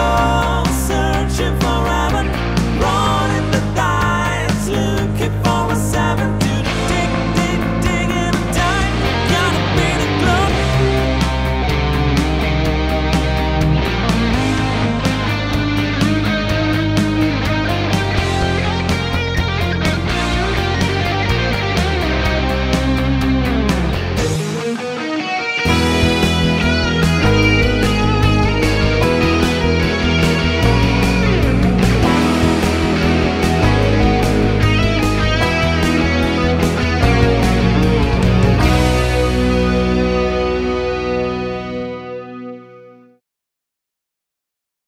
Oh.